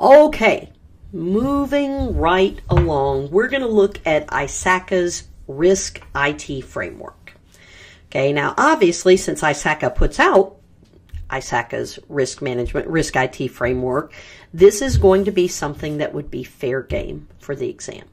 Okay, moving right along, we're going to look at ISACA's risk IT framework. Okay, now obviously, since ISACA puts out ISACA's risk management, risk IT framework, this is going to be something that would be fair game for the exam.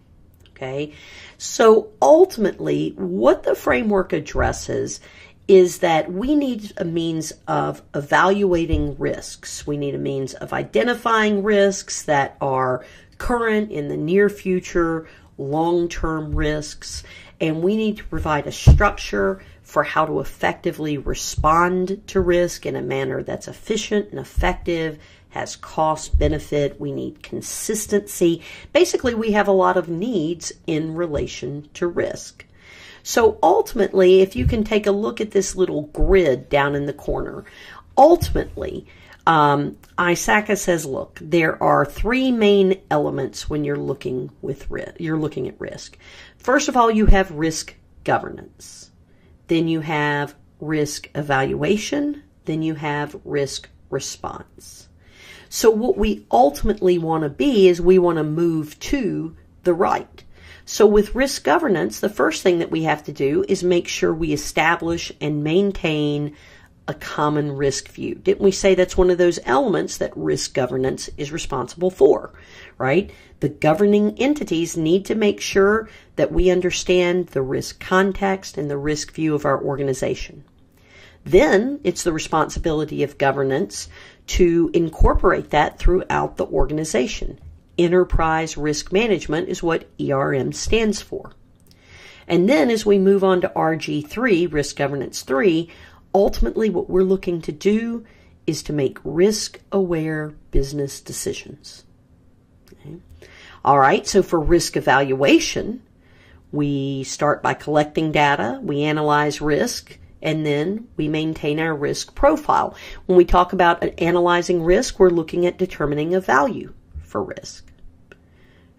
Okay, so ultimately, what the framework addresses is that we need a means of evaluating risks. We need a means of identifying risks that are current in the near future, long term risks, and we need to provide a structure for how to effectively respond to risk in a manner that's efficient and effective, has cost benefit. We need consistency. Basically, we have a lot of needs in relation to risk. So ultimately, if you can take a look at this little grid down in the corner, ultimately, um, ISACA says, look, there are three main elements when you're looking with risk. You're looking at risk. First of all, you have risk governance. Then you have risk evaluation. Then you have risk response. So what we ultimately want to be is we want to move to the right. So with risk governance, the first thing that we have to do is make sure we establish and maintain a common risk view. Didn't we say that's one of those elements that risk governance is responsible for, right? The governing entities need to make sure that we understand the risk context and the risk view of our organization. Then it's the responsibility of governance to incorporate that throughout the organization Enterprise Risk Management is what ERM stands for. And then as we move on to RG3, Risk Governance 3, ultimately what we're looking to do is to make risk aware business decisions. Okay. All right, so for risk evaluation, we start by collecting data, we analyze risk, and then we maintain our risk profile. When we talk about analyzing risk, we're looking at determining a value for risk.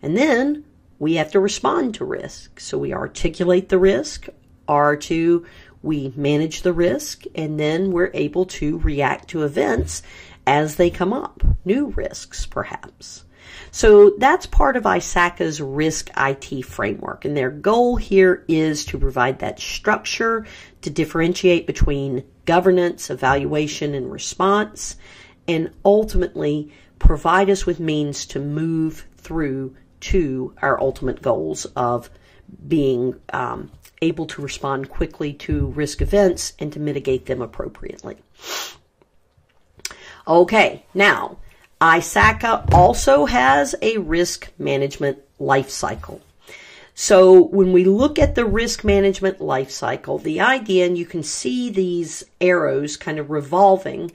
And then we have to respond to risk. So we articulate the risk, R2, we manage the risk, and then we're able to react to events as they come up, new risks perhaps. So that's part of ISACA's risk IT framework. And their goal here is to provide that structure to differentiate between governance, evaluation, and response, and ultimately provide us with means to move through to our ultimate goals of being um, able to respond quickly to risk events and to mitigate them appropriately. Okay, now ISACA also has a risk management life cycle. So when we look at the risk management life cycle, the idea, and you can see these arrows kind of revolving,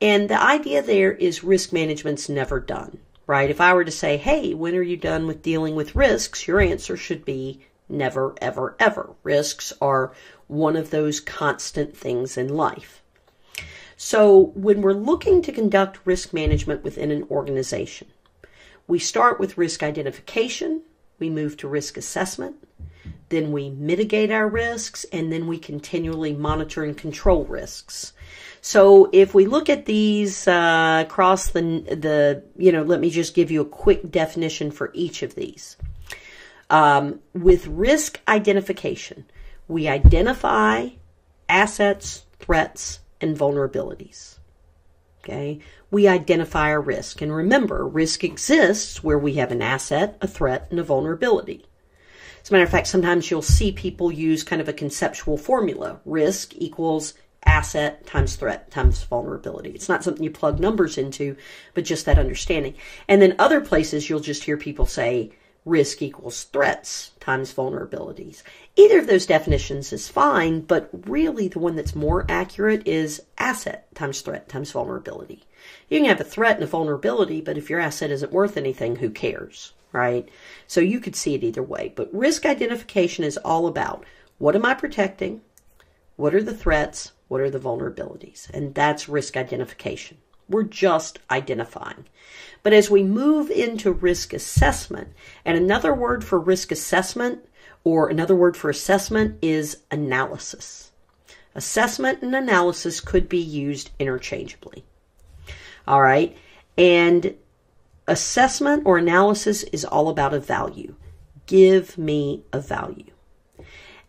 and the idea there is risk management's never done right? If I were to say, hey, when are you done with dealing with risks? Your answer should be never, ever, ever. Risks are one of those constant things in life. So when we're looking to conduct risk management within an organization, we start with risk identification, we move to risk assessment, then we mitigate our risks, and then we continually monitor and control risks. So if we look at these uh, across the, the, you know, let me just give you a quick definition for each of these. Um, with risk identification, we identify assets, threats, and vulnerabilities. Okay, we identify our risk. And remember, risk exists where we have an asset, a threat, and a vulnerability. As a matter of fact, sometimes you'll see people use kind of a conceptual formula. Risk equals asset times threat times vulnerability. It's not something you plug numbers into, but just that understanding. And then other places you'll just hear people say risk equals threats times vulnerabilities. Either of those definitions is fine, but really the one that's more accurate is asset times threat times vulnerability. You can have a threat and a vulnerability, but if your asset isn't worth anything, who cares, right? So you could see it either way. But risk identification is all about what am I protecting? What are the threats? What are the vulnerabilities? And that's risk identification. We're just identifying. But as we move into risk assessment, and another word for risk assessment or another word for assessment is analysis. Assessment and analysis could be used interchangeably. All right. And assessment or analysis is all about a value. Give me a value.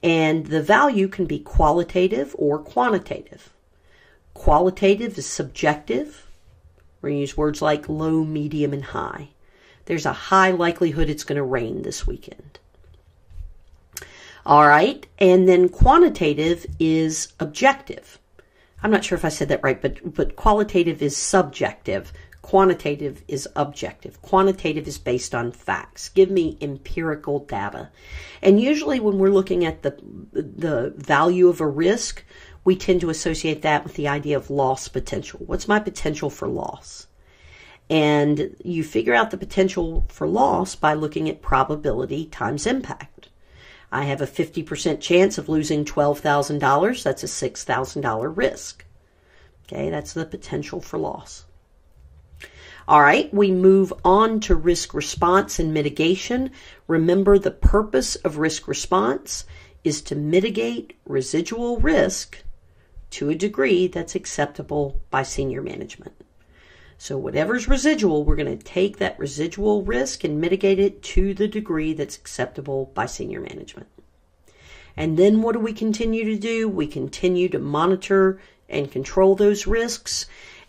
And the value can be qualitative or quantitative. Qualitative is subjective. We're going to use words like low, medium, and high. There's a high likelihood it's going to rain this weekend. All right. And then quantitative is objective. I'm not sure if I said that right, but, but qualitative is subjective. Quantitative is objective. Quantitative is based on facts. Give me empirical data. And usually when we're looking at the, the value of a risk, we tend to associate that with the idea of loss potential. What's my potential for loss? And you figure out the potential for loss by looking at probability times impact. I have a 50% chance of losing $12,000. That's a $6,000 risk. Okay, that's the potential for loss. All right, we move on to risk response and mitigation. Remember, the purpose of risk response is to mitigate residual risk to a degree that's acceptable by senior management. So, whatever's residual, we're going to take that residual risk and mitigate it to the degree that's acceptable by senior management. And then what do we continue to do? We continue to monitor and control those risks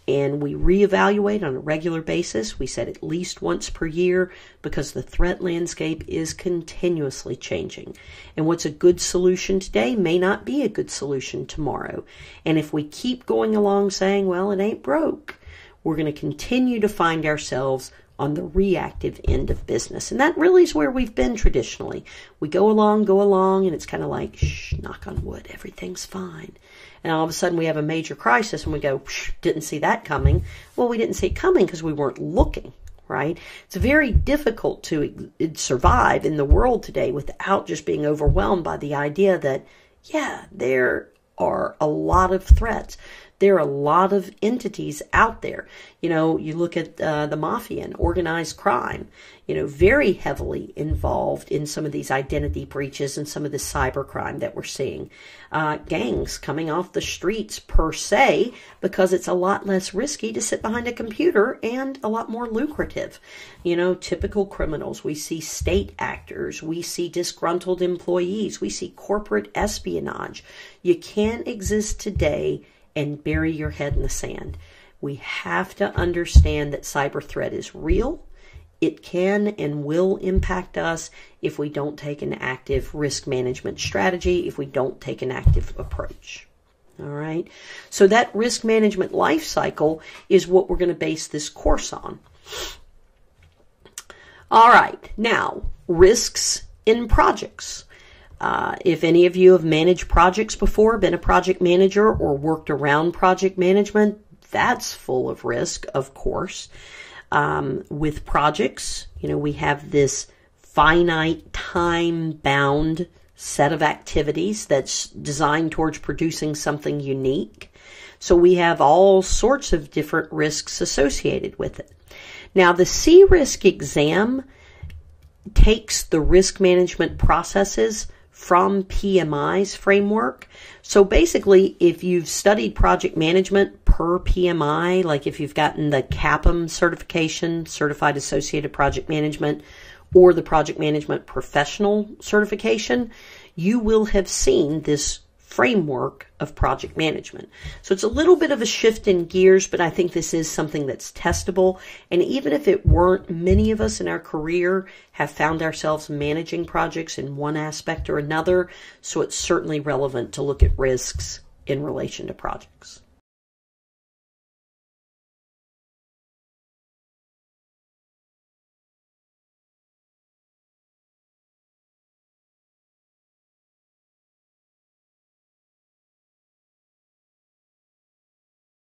and we reevaluate on a regular basis. We said at least once per year because the threat landscape is continuously changing. And what's a good solution today may not be a good solution tomorrow. And if we keep going along saying, well, it ain't broke, we're going to continue to find ourselves on the reactive end of business. And that really is where we've been traditionally. We go along, go along, and it's kind of like, shh, knock on wood, everything's fine. And all of a sudden we have a major crisis and we go, didn't see that coming. Well, we didn't see it coming because we weren't looking, right? It's very difficult to survive in the world today without just being overwhelmed by the idea that, yeah, there are a lot of threats there are a lot of entities out there. You know, you look at uh, the mafia and organized crime, you know, very heavily involved in some of these identity breaches and some of the cyber crime that we're seeing. Uh, gangs coming off the streets per se because it's a lot less risky to sit behind a computer and a lot more lucrative. You know, typical criminals. We see state actors. We see disgruntled employees. We see corporate espionage. You can't exist today and bury your head in the sand. We have to understand that cyber threat is real. It can and will impact us if we don't take an active risk management strategy, if we don't take an active approach. All right. So that risk management life cycle is what we're going to base this course on. All right. Now, risks in projects. Uh, if any of you have managed projects before, been a project manager, or worked around project management, that's full of risk, of course. Um, with projects, you know, we have this finite time bound set of activities that's designed towards producing something unique. So we have all sorts of different risks associated with it. Now, the CRISC exam takes the risk management processes from PMI's framework. So basically, if you've studied project management per PMI, like if you've gotten the CAPM certification, Certified Associated Project Management, or the Project Management Professional certification, you will have seen this framework of project management. So it's a little bit of a shift in gears, but I think this is something that's testable. And even if it weren't, many of us in our career have found ourselves managing projects in one aspect or another. So it's certainly relevant to look at risks in relation to projects.